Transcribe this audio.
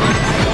Let's go.